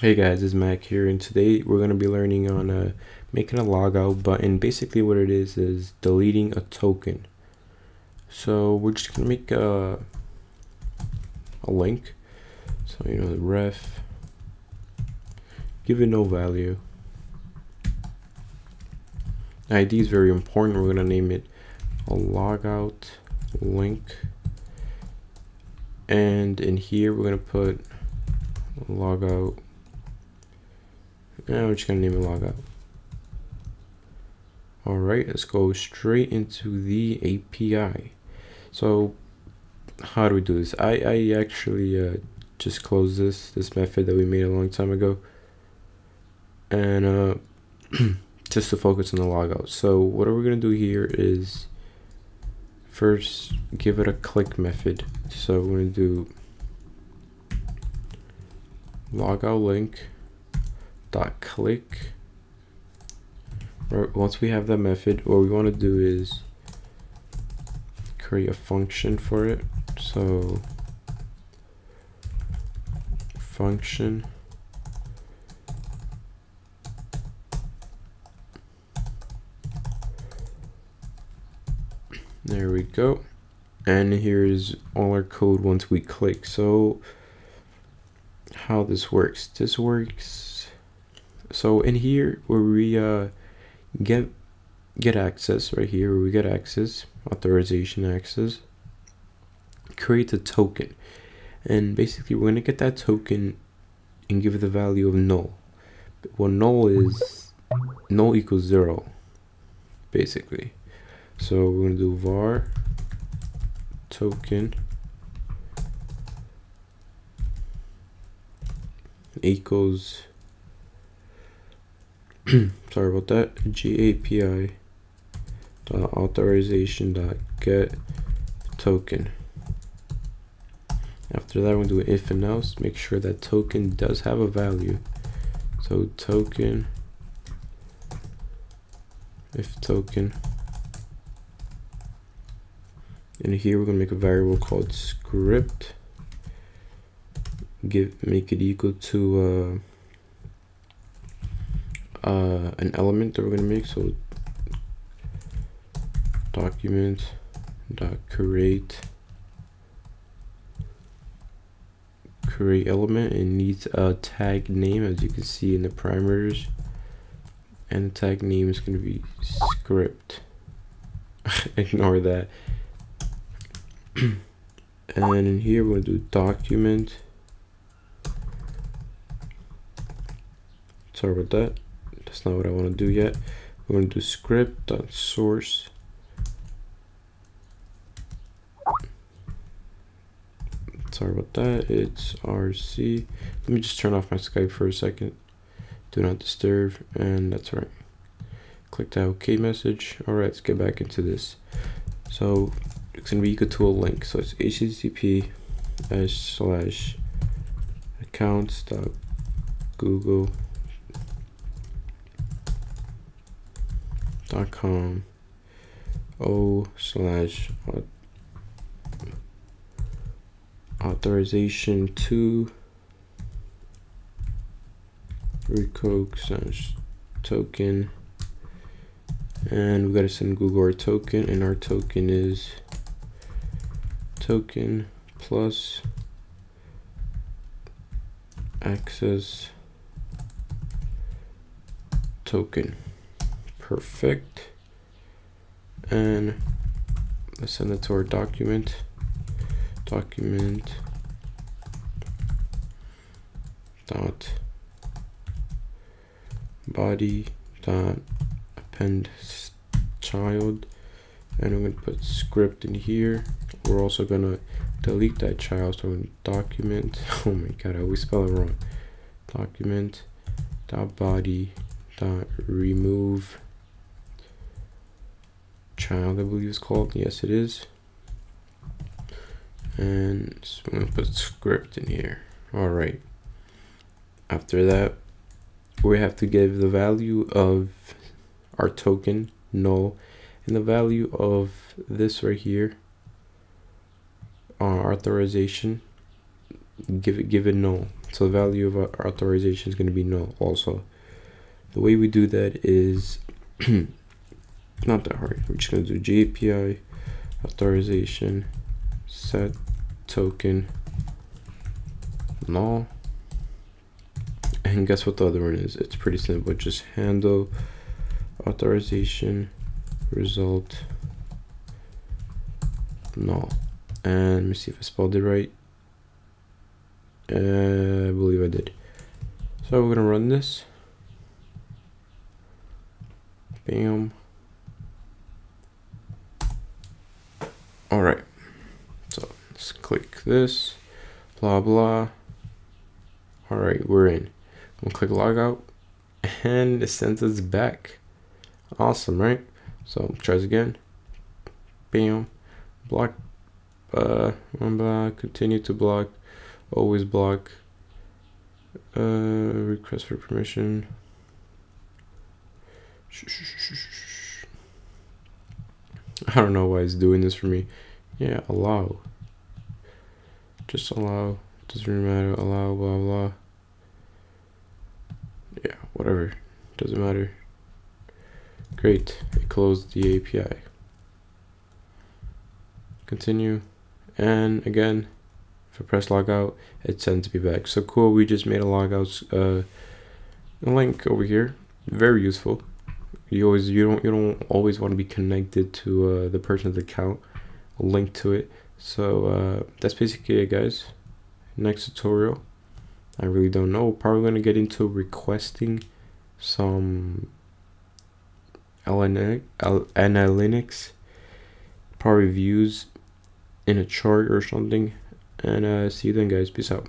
Hey guys, it's Mac here, and today we're going to be learning on uh, making a logout button. Basically, what it is is deleting a token. So we're just going to make a, a link. So you know the ref, give it no value. ID is very important. We're going to name it a logout link, and in here we're going to put logout and I'm just gonna name it logout. All right, let's go straight into the API. So how do we do this? I, I actually uh, just closed this, this method that we made a long time ago. And uh, just to focus on the logout. So what are we gonna do here is first give it a click method. So we're gonna do logout link dot click. Once we have that method what we want to do is create a function for it. So function there we go. And here's all our code once we click. So how this works. This works so in here where we uh, get get access right here we get access authorization access create a token. And basically we're gonna get that token and give it the value of null. Well null is null equals zero basically. So we're gonna do var token equals sorry about that. Gapi dot authorization dot get token. After that to do if and else. Make sure that token does have a value. So token if token and here we're to make a variable called script. Give make it equal to uh, uh, an element that we're going to make. So document dot create create element and needs a tag name as you can see in the parameters and the tag name is going to be script. Ignore that. And in here to do document. Sorry about that that's not what I want to do yet. We're going to do script source. Sorry about that. It's RC. Let me just turn off my Skype for a second. Do not disturb. And that's right. Click that OK message. All right, let's get back into this. So it's going to be equal to a link. So it's http slash accounts dot com. O slash authorization to revoke slash token. And we got to send google our token and our token is token plus access token perfect. And let's send it to our document. Document dot body dot append child. And I'm going to put script in here. We're also going to delete that child so in document. Oh my god I always spell it wrong. Document dot body dot remove child, I believe it's called. Yes, it is. And so I'm gonna put script in here. All right. After that, we have to give the value of our token null and the value of this right here our authorization give it give it null so the value of our authorization is going to be null also the way we do that is not that hard. We're just to do gAPI authorization set token null and guess what the other one is? It's pretty simple. Just handle authorization result null and let me see if I spelled it right. Uh, I believe I did. So we're gonna run this. Bam all right so let's this blah blah. All right we're in. We'll click logout and it sends us back. Awesome right? So tries again. Bam. Block uh blah, continue to block always block uh request for permission. I don't know why it's doing this for me. Yeah allow just allow doesn't really matter. Allow blah blah. Yeah whatever. Doesn't matter. Great. It closed the API continue. And again if I press logout it sends me back. So cool we just made a logout uh, link over here. Very useful. You always you don't you don't always want to be connected to uh, the person's account. A link to it so uh, that's basically it guys next tutorial I really don't know probably to get into requesting some analytics probably views in a chart or something. And uh, see you then, guys. Peace out.